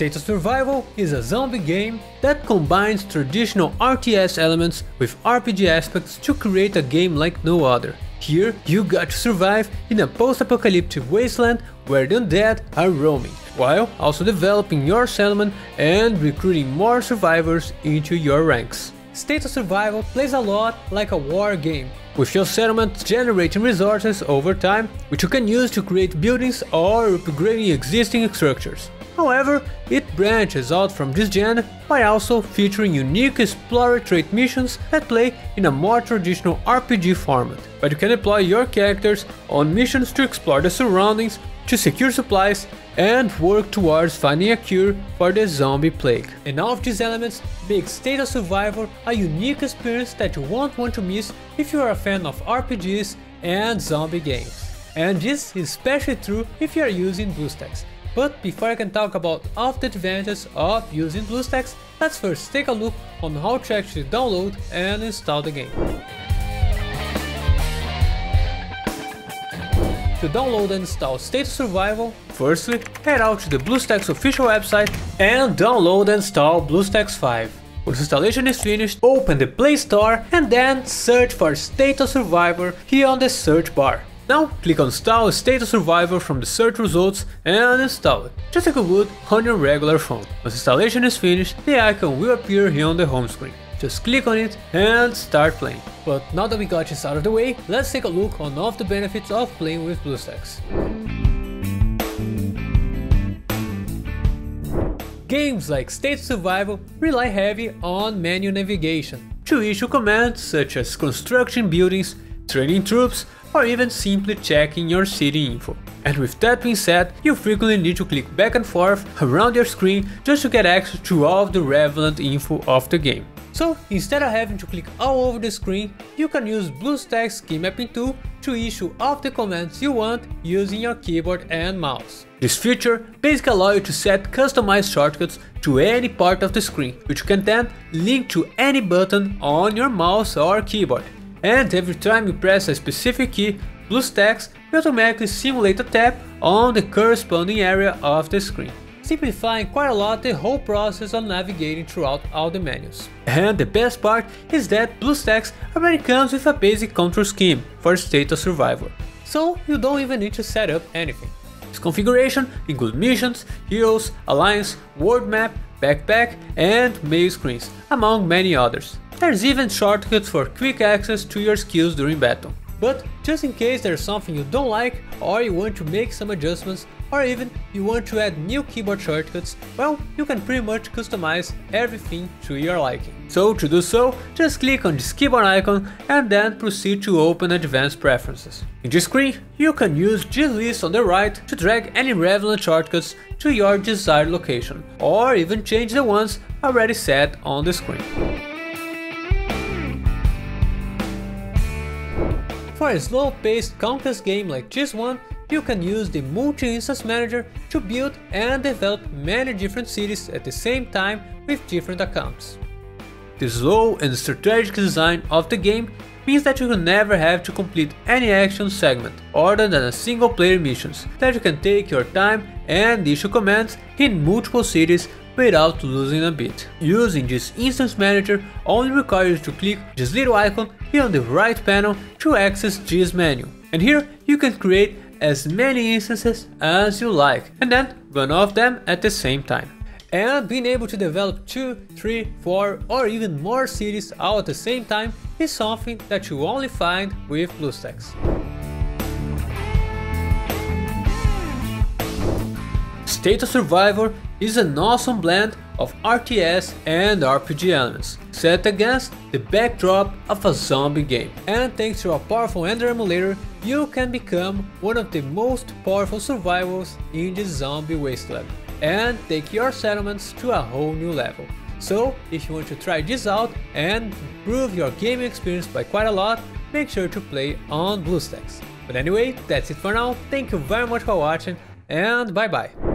State of Survival is a zombie game that combines traditional RTS elements with RPG aspects to create a game like no other. Here, you got to survive in a post-apocalyptic wasteland where the undead are roaming, while also developing your settlement and recruiting more survivors into your ranks. State of Survival plays a lot like a war game, with your settlement generating resources over time, which you can use to create buildings or upgrading existing structures. However, it branches out from this genre by also featuring unique explorer trait missions that play in a more traditional RPG format, but you can deploy your characters on missions to explore the surroundings, to secure supplies, and work towards finding a cure for the zombie plague. And all of these elements make State of Survival a unique experience that you won't want to miss if you are a fan of RPGs and zombie games. And this is especially true if you are using BlueStacks. But before I can talk about all the advantages of using BlueStacks, let's first take a look on how to actually download and install the game. To download and install State of Survival, firstly head out to the BlueStacks official website and download and install BlueStacks 5. Once installation is finished, open the Play Store and then search for State of Survival here on the search bar. Now click on install State of Survival from the search results and install it, just like you would on your regular phone. Once installation is finished, the icon will appear here on the home screen. Just click on it and start playing. But now that we got this out of the way, let's take a look on all of the benefits of playing with BlueStacks. Games like State Survival rely heavy on menu navigation to issue commands such as construction buildings, training troops, or even simply checking your city info. And with that being said, you frequently need to click back and forth around your screen just to get access to all the relevant info of the game. So instead of having to click all over the screen, you can use BlueStacks key mapping tool to issue all the commands you want using your keyboard and mouse. This feature basically allows you to set customized shortcuts to any part of the screen, which you can then link to any button on your mouse or keyboard. And every time you press a specific key, BlueStacks will automatically simulate a tap on the corresponding area of the screen simplifying quite a lot the whole process of navigating throughout all the menus. And the best part is that BlueStacks already comes with a basic control scheme for State of Survival, so you don't even need to set up anything. Its configuration includes missions, heroes, alliance, world map, backpack, and mail screens, among many others. There's even shortcuts for quick access to your skills during battle. But just in case there's something you don't like or you want to make some adjustments or even you want to add new keyboard shortcuts, well, you can pretty much customize everything to your liking. So to do so, just click on this keyboard icon and then proceed to open advanced preferences. In this screen, you can use this list on the right to drag any relevant shortcuts to your desired location, or even change the ones already set on the screen. For a slow-paced conquest game like this one, you can use the Multi-Instance Manager to build and develop many different cities at the same time with different accounts. The slow and strategic design of the game means that you will never have to complete any action segment other than a single player missions, that you can take your time and issue commands in multiple cities without losing a bit. Using this instance manager only requires you to click this little icon here on the right panel to access this menu. And here you can create as many instances as you like and then run off them at the same time. And being able to develop 2, 3, 4 or even more cities all at the same time is something that you only find with BlueStacks. State of Survival is an awesome blend of RTS and RPG elements, set against the backdrop of a zombie game. And thanks to a powerful Android emulator, you can become one of the most powerful survivors in the zombie wasteland and take your settlements to a whole new level. So, if you want to try this out and improve your gaming experience by quite a lot, make sure to play on BlueStacks. But anyway, that's it for now, thank you very much for watching and bye bye.